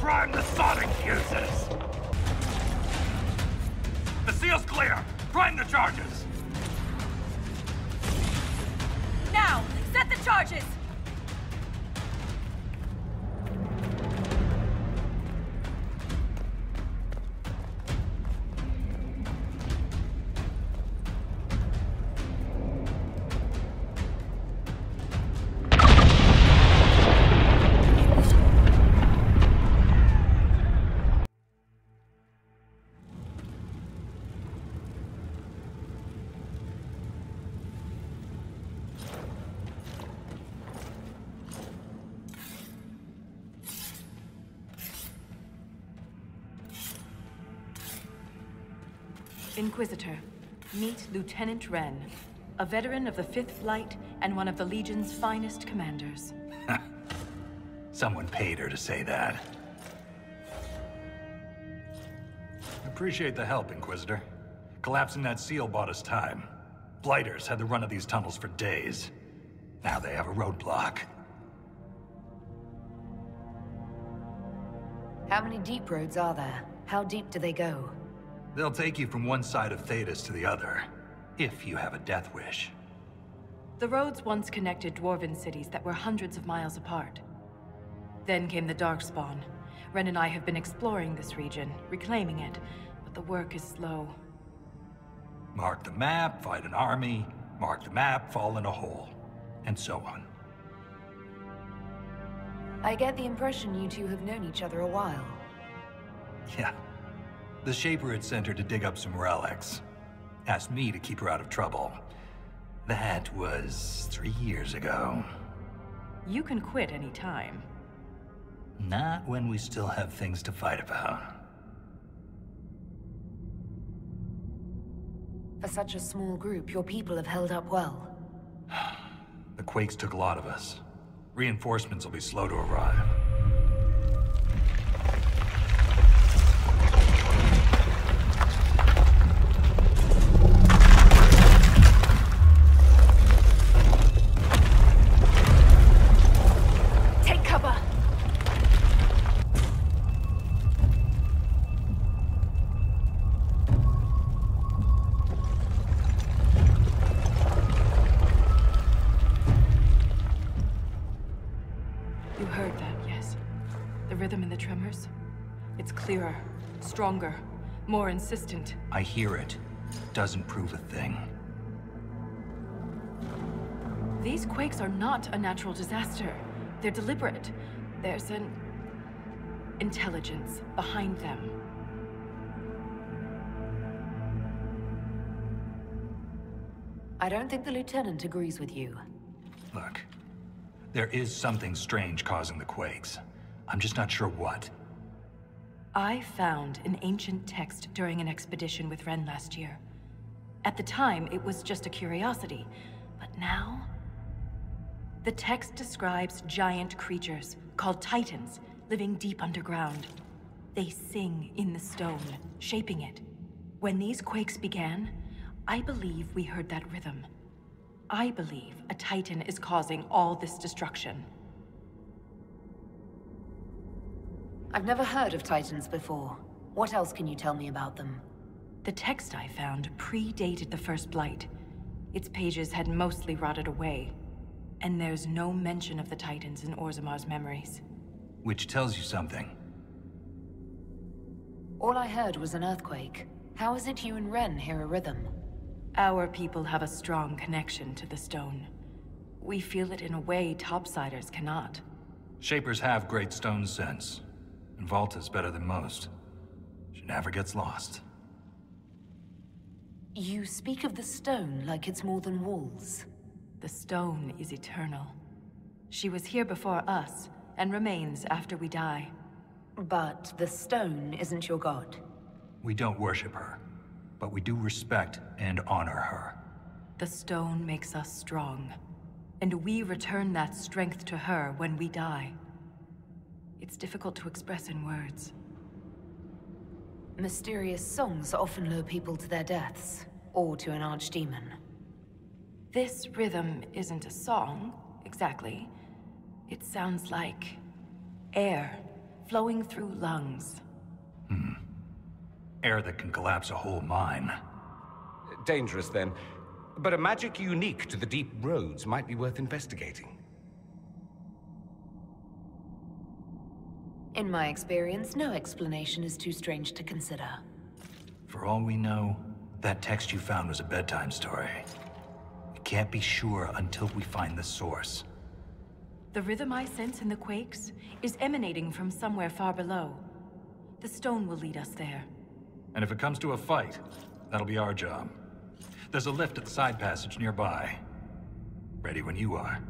prime the sonic fuses! The seal's clear! Prime the charges! Now, set the charges! Inquisitor, meet Lieutenant Renn, a veteran of the Fifth Flight and one of the Legion's finest commanders. Someone paid her to say that. Appreciate the help, Inquisitor. Collapsing that seal bought us time. Blighters had the run of these tunnels for days. Now they have a roadblock. How many deep roads are there? How deep do they go? They'll take you from one side of Thedas to the other, if you have a death wish. The roads once connected dwarven cities that were hundreds of miles apart. Then came the Darkspawn. Renn and I have been exploring this region, reclaiming it, but the work is slow. Mark the map, fight an army, mark the map, fall in a hole, and so on. I get the impression you two have known each other a while. Yeah. The Shaper had sent her to dig up some relics. Asked me to keep her out of trouble. That was three years ago. You can quit any time. Not when we still have things to fight about. For such a small group, your people have held up well. The Quakes took a lot of us. Reinforcements will be slow to arrive. Rhythm in the tremors? It's clearer, stronger, more insistent. I hear it. Doesn't prove a thing. These quakes are not a natural disaster. They're deliberate. There's an... intelligence behind them. I don't think the Lieutenant agrees with you. Look, there is something strange causing the quakes. I'm just not sure what. I found an ancient text during an expedition with Renn last year. At the time, it was just a curiosity, but now... The text describes giant creatures, called Titans, living deep underground. They sing in the stone, shaping it. When these quakes began, I believe we heard that rhythm. I believe a Titan is causing all this destruction. I've never heard of Titans before. What else can you tell me about them? The text I found predated the First Blight. Its pages had mostly rotted away. And there's no mention of the Titans in Orzammar's memories. Which tells you something. All I heard was an earthquake. How is it you and Renn hear a rhythm? Our people have a strong connection to the stone. We feel it in a way topsiders cannot. Shapers have great stone sense. And Valta's better than most. She never gets lost. You speak of the stone like it's more than walls. The stone is eternal. She was here before us, and remains after we die. But the stone isn't your god. We don't worship her, but we do respect and honor her. The stone makes us strong, and we return that strength to her when we die. It's difficult to express in words. Mysterious songs often lure people to their deaths, or to an archdemon. This rhythm isn't a song, exactly. It sounds like air flowing through lungs. Hmm. Air that can collapse a whole mine. Dangerous then. But a magic unique to the deep roads might be worth investigating. In my experience, no explanation is too strange to consider. For all we know, that text you found was a bedtime story. We can't be sure until we find the source. The rhythm I sense in the quakes is emanating from somewhere far below. The stone will lead us there. And if it comes to a fight, that'll be our job. There's a lift at the side passage nearby. Ready when you are.